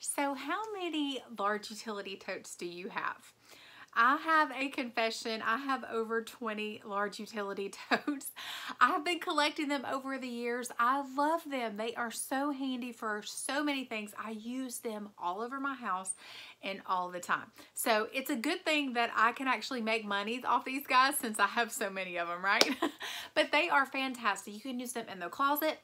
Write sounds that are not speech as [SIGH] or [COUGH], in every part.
So how many large utility totes do you have? I have a confession. I have over 20 large utility [LAUGHS] totes. I have been collecting them over the years. I love them. They are so handy for so many things. I use them all over my house and all the time. So it's a good thing that I can actually make money off these guys since I have so many of them, right? [LAUGHS] but they are fantastic. You can use them in the closet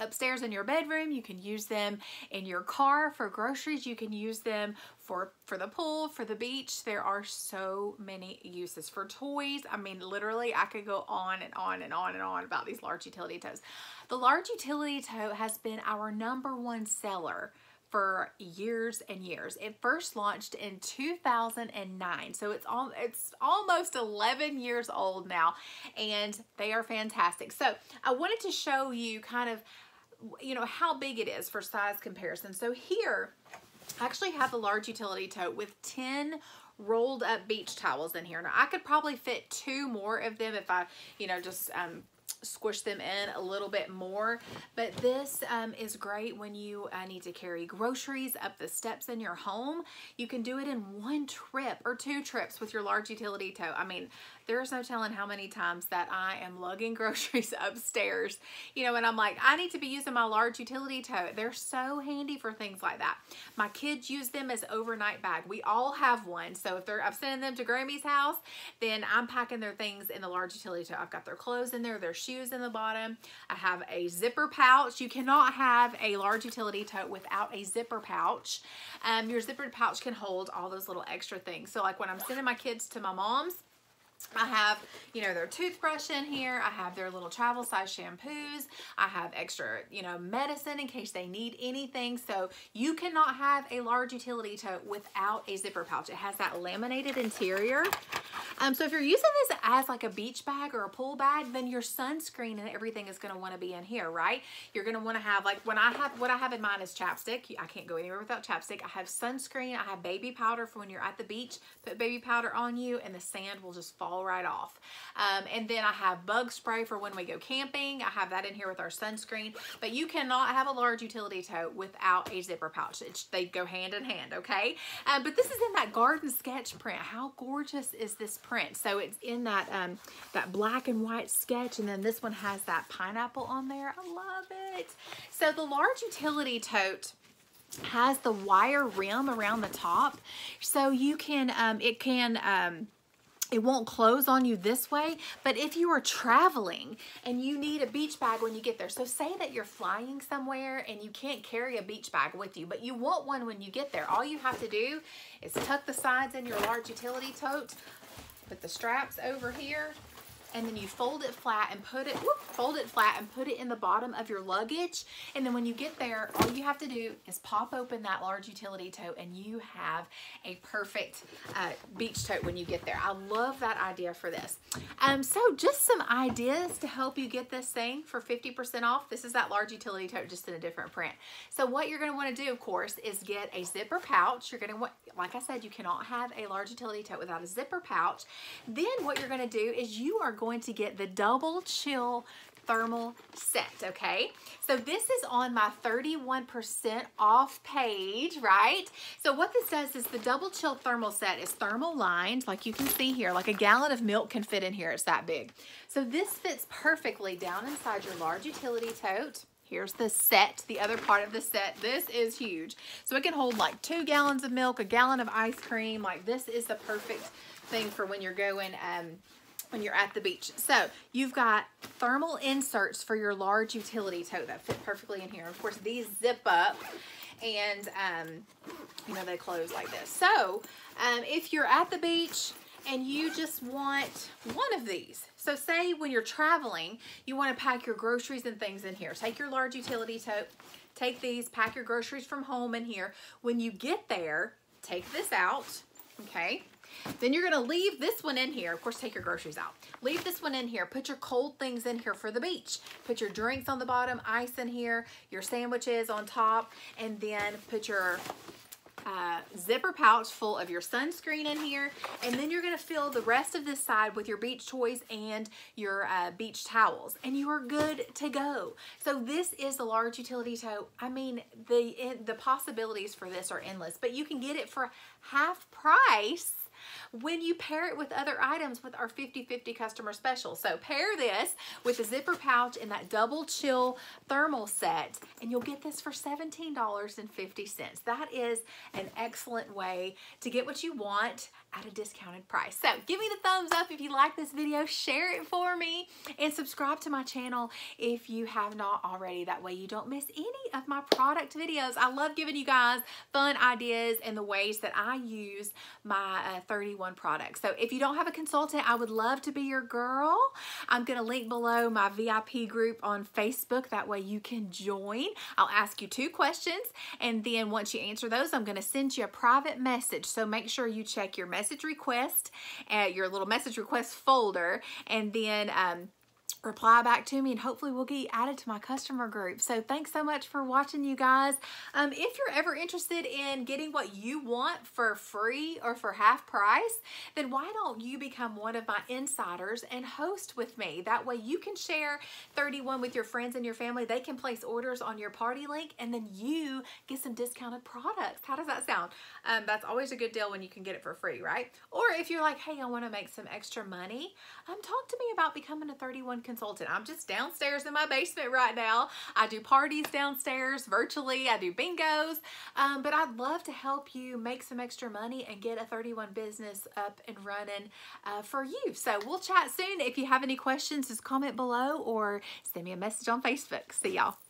upstairs in your bedroom. You can use them in your car for groceries. You can use them for, for the pool, for the beach. There are so many uses for toys. I mean, literally, I could go on and on and on and on about these large utility totes. The large utility tote has been our number one seller for years and years. It first launched in 2009. So it's all it's almost 11 years old now and they are fantastic. So I wanted to show you kind of you know, how big it is for size comparison. So here, I actually have the large utility tote with 10 rolled up beach towels in here. Now I could probably fit two more of them if I, you know, just um, squish them in a little bit more. But this um, is great when you uh, need to carry groceries up the steps in your home. You can do it in one trip or two trips with your large utility tote. I mean, there's no telling how many times that I am lugging [LAUGHS] groceries upstairs, you know, and I'm like, I need to be using my large utility tote. They're so handy for things like that. My kids use them as overnight bag. We all have one. So if they're, I'm sending them to Grammy's house, then I'm packing their things in the large utility tote. I've got their clothes in there, their shoes in the bottom. I have a zipper pouch. You cannot have a large utility tote without a zipper pouch. Um, your zippered pouch can hold all those little extra things. So like when I'm sending my kids to my mom's, I have, you know, their toothbrush in here. I have their little travel size shampoos. I have extra, you know, medicine in case they need anything. So you cannot have a large utility tote without a zipper pouch. It has that laminated interior. Um, so if you're using this as like a beach bag or a pool bag, then your sunscreen and everything is going to want to be in here, right? You're going to want to have like when I have, what I have in mine is chapstick. I can't go anywhere without chapstick. I have sunscreen. I have baby powder for when you're at the beach. Put baby powder on you and the sand will just fall fall right off. Um, and then I have bug spray for when we go camping. I have that in here with our sunscreen. But you cannot have a large utility tote without a zipper pouch. It's, they go hand in hand, okay? Um, but this is in that garden sketch print. How gorgeous is this print? So it's in that, um, that black and white sketch. And then this one has that pineapple on there. I love it. So the large utility tote has the wire rim around the top so you can um, it can um, it won't close on you this way, but if you are traveling and you need a beach bag when you get there, so say that you're flying somewhere and you can't carry a beach bag with you, but you want one when you get there, all you have to do is tuck the sides in your large utility tote, put the straps over here, and then you fold it flat and put it, whoop, fold it flat and put it in the bottom of your luggage. And then when you get there, all you have to do is pop open that large utility tote and you have a perfect uh, beach tote when you get there. I love that idea for this. Um, so just some ideas to help you get this thing for 50% off. This is that large utility tote just in a different print. So what you're gonna wanna do, of course, is get a zipper pouch. You're gonna want, like I said, you cannot have a large utility tote without a zipper pouch. Then what you're gonna do is you are going to get the double chill thermal set, okay? So this is on my 31% off page, right? So what this does is the double chill thermal set is thermal lined, like you can see here, like a gallon of milk can fit in here, it's that big. So this fits perfectly down inside your large utility tote. Here's the set, the other part of the set. This is huge. So it can hold like two gallons of milk, a gallon of ice cream. Like this is the perfect thing for when you're going um, when you're at the beach. So you've got thermal inserts for your large utility tote that fit perfectly in here. Of course, these zip up and, um, you know, they close like this. So um, if you're at the beach and you just want one of these, so say when you're traveling, you want to pack your groceries and things in here. Take your large utility tote, take these, pack your groceries from home in here. When you get there, take this out, okay? Then you're gonna leave this one in here. Of course, take your groceries out. Leave this one in here. Put your cold things in here for the beach. Put your drinks on the bottom, ice in here, your sandwiches on top, and then put your uh, zipper pouch full of your sunscreen in here. And then you're gonna fill the rest of this side with your beach toys and your uh, beach towels. And you are good to go. So this is the large utility tote. I mean, the, the possibilities for this are endless, but you can get it for half price when you pair it with other items with our 50-50 customer special. So pair this with a zipper pouch and that double chill thermal set and you'll get this for $17.50. That is an excellent way to get what you want at a discounted price. So give me the thumbs up if you like this video, share it for me, and subscribe to my channel if you have not already. That way you don't miss any of my product videos. I love giving you guys fun ideas and the ways that I use my uh, 31 products. So if you don't have a consultant, I would love to be your girl. I'm gonna link below my VIP group on Facebook. That way you can join. I'll ask you two questions and then once you answer those, I'm gonna send you a private message. So make sure you check your message request, uh, your little message request folder, and then um, reply back to me and hopefully we'll get added to my customer group. So thanks so much for watching you guys. Um, if you're ever interested in getting what you want for free or for half price, then why don't you become one of my insiders and host with me? That way you can share 31 with your friends and your family. They can place orders on your party link and then you get some discounted products. How does that sound? Um, that's always a good deal when you can get it for free, right? Or if you're like, hey, I want to make some extra money, um, talk to me about becoming a 31 consultant. I'm just downstairs in my basement right now. I do parties downstairs virtually. I do bingos, um, but I'd love to help you make some extra money and get a 31 business up and running uh, for you. So we'll chat soon. If you have any questions, just comment below or send me a message on Facebook. See y'all.